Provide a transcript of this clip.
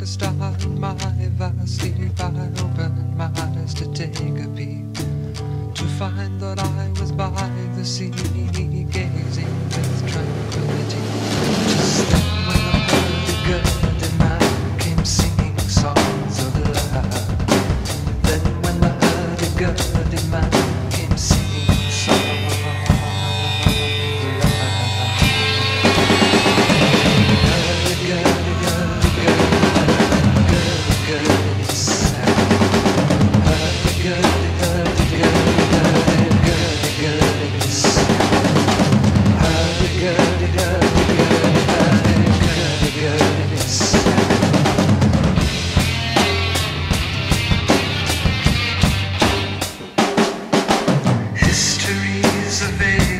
a star in my vast sleep, I opened my eyes to take a peek. To find that I was by the sea, gazing with tranquility. Just then, when I heard the good man came singing songs of love. Then, when I heard the good man Mississippi.